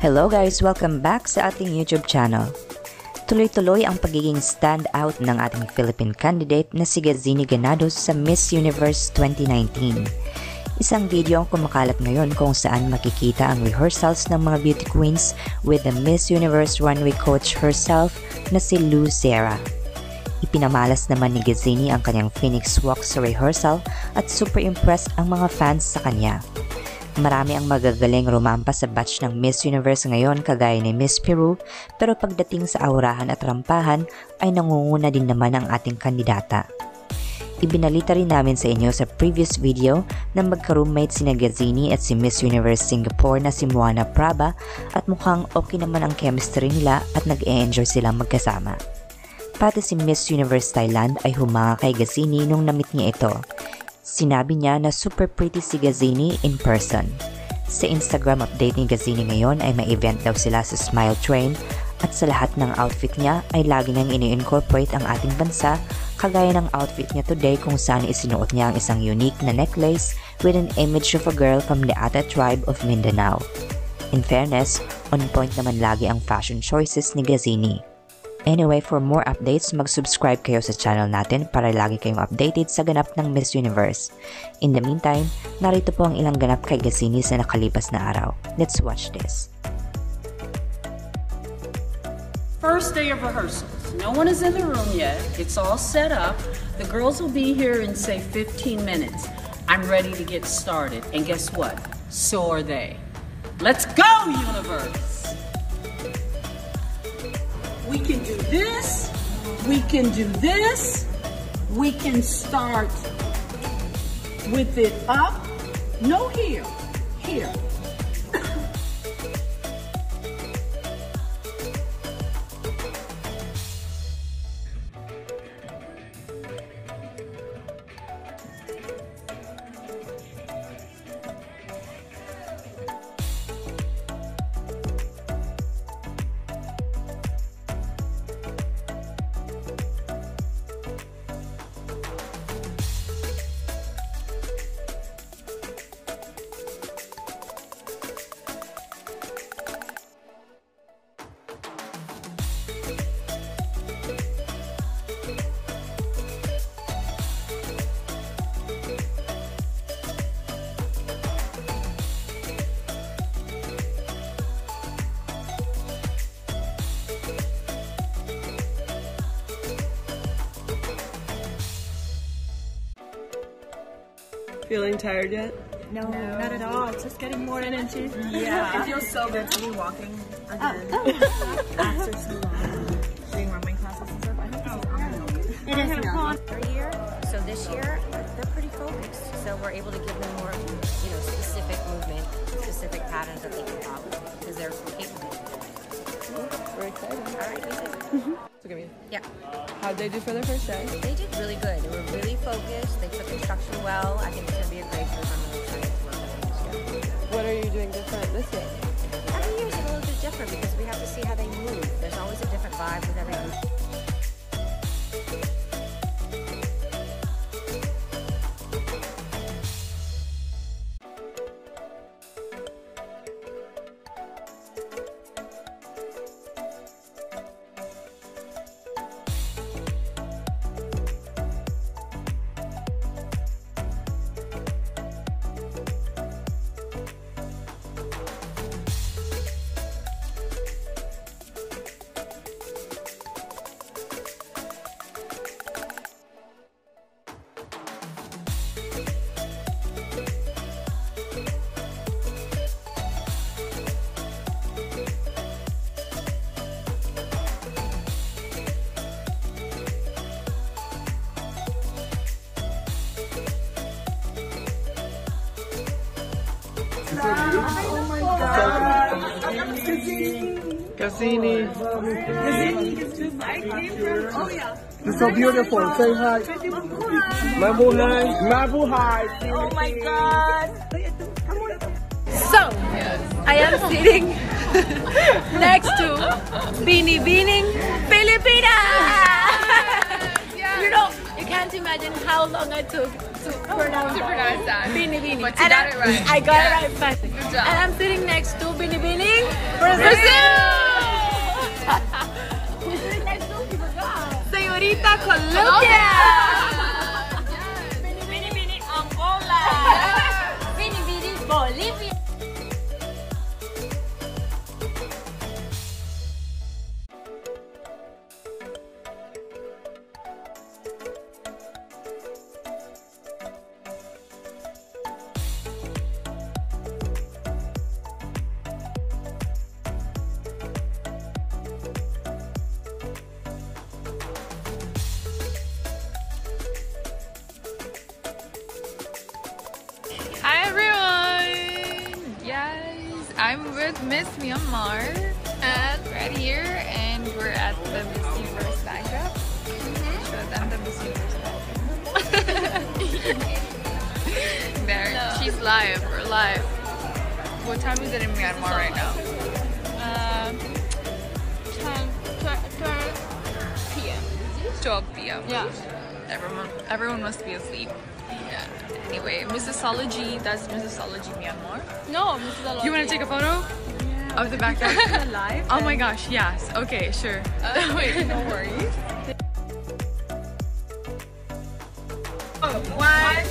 Hello guys! Welcome back sa ating YouTube channel. Tuloy-tuloy ang pagiging standout ng ating Philippine candidate na si Gazini Ganados sa Miss Universe 2019. Isang video ang kumakalat ngayon kung saan makikita ang rehearsals ng mga beauty queens with the Miss Universe runway coach herself na si Lou Serra. Ipinamalas naman ni Gazini ang kanyang Phoenix Walk sa rehearsal at super impressed ang mga fans sa kanya. Marami ang magagaling rumampa sa batch ng Miss Universe ngayon kagaya ni Miss Peru pero pagdating sa aurahan at rampahan ay nangunguna din naman ang ating kandidata. Ibinalita rin namin sa inyo sa previous video na magka-roommate si Nagazini at si Miss Universe Singapore na si Moana Praba at mukhang okay naman ang chemistry nila at nag-e-enjoy silang magkasama. Pati si Miss Universe Thailand ay humanga kay Gazini nung namit niya ito Sinabi niya na super pretty si Gazini in person. Sa Instagram update ni Gazini ngayon ay may event daw sila sa Smile Train at sa lahat ng outfit niya ay lagi nang ini-incorporate ang ating bansa kagaya ng outfit niya today kung saan isinuot niya ang isang unique na necklace with an image of a girl from the Ata tribe of Mindanao. In fairness, on point naman lagi ang fashion choices ni Gazini. Anyway, for more updates, mag-subscribe kayo sa channel natin para lagi kayong updated sa ganap ng Miss Universe. In the meantime, narito po ang ilang ganap kay Gasini sa nakalipas na araw. Let's watch this. First day of rehearsals. No one is in the room yet. It's all set up. The girls will be here in, say, 15 minutes. I'm ready to get started. And guess what? So are they. Let's go, universe! We can do this. We can do this. We can start with it up. No here. Here. Feeling tired yet? No, no, not at all. It's just getting more energy. Yeah. it feels so good to be walking again oh. after so long. Doing runway classes and stuff. I think It is not. Every year, so this year they're pretty focused. So we're able to give them more, you know, specific movement, specific patterns that they can follow because they're capable. We're excited. All right, mm-hmm. Look at me. Yeah. How'd they do for their first day? They did really good. They were really focused. They took instruction well. I think it's going to be a great group. I'm really excited to work them. What are you doing different this year? Every year is a little bit different because we have to see how they move. There's always Oh my god. Cassini. Cassini. Oh yeah. You're so beautiful. Say hi. Mabuhay. Mabuhay. Oh my god. So, I am sitting next to Beanie Beaning Filipina. You know, you can't imagine how long I took to pronounce, To pronounce that. Bini Bini. But you and got I, it right. I got Yeah. it right first. Good job. And I'm sitting next to Bini Bini, Brazil. Who's sitting next to? Señorita Colombia. Miss Myanmar and right here and we're at the Miss Universe backdrop. Show them the Miss Universe there, she's live, we're live. What time is it in Myanmar right now? Um, 12 p.m. 12 p.m. Yeah. Everyone, everyone must be asleep. Yeah. Anyway, Missosology, that's Missosology Myanmar. No, Mrs. Alonso. You want to take a photo of the backdrop? live? Oh my gosh, yes. Okay, sure. Wait, no worries. Oh, One,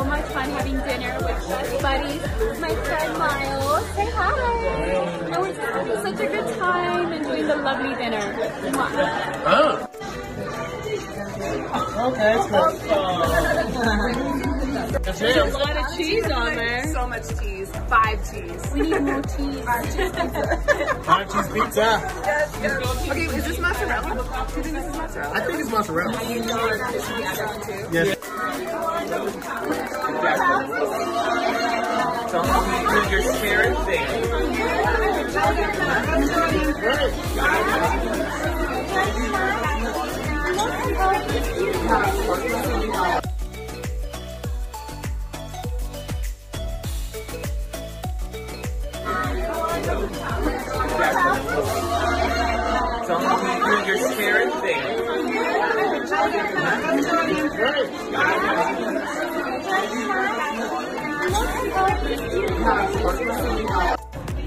so much fun having dinner with buddies, my friend Miles. Say hi! And we're just having such a good time and doing the lovely dinner. Mwah. Okay, That's it. A lot of cheese on there. So much cheese. Five cheese. We need more cheese. Five cheese pizza. Okay, is this mozzarella? Do you think this is mozzarella? I think it's mozzarella. Yes. Do your spirit thing.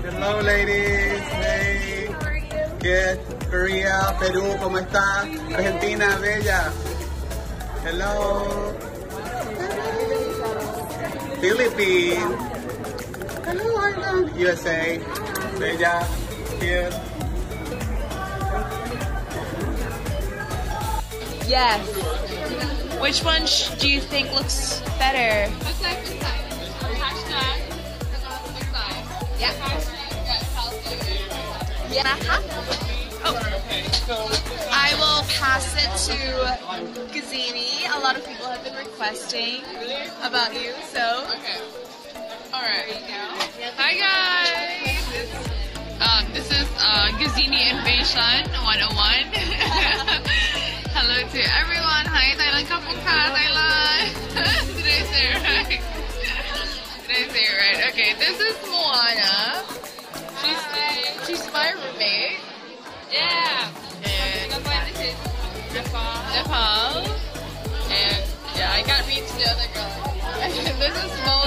Hello, ladies. Hey. Good. Korea, Perú, ¿cómo está? Argentina, bella. Hello. Philippines. Hello, Ireland. USA. Bella. Here. Yes. Which one sh- do you think looks better? Yeah. Yeah. Oh. I will pass it to Gazini. A lot of people have been requesting about you, so. Okay. Alright. Hi guys! Um, this is uh, Gazini Invasion 101. Hello to everyone. Thailand Kapuka, Thailand. Did I say it right? Did I say it right? Okay, this is Mohana. She's she's my roommate. Yeah. And this is Nepal. Nepal. And yeah, I got me to the other girl. this is Mola.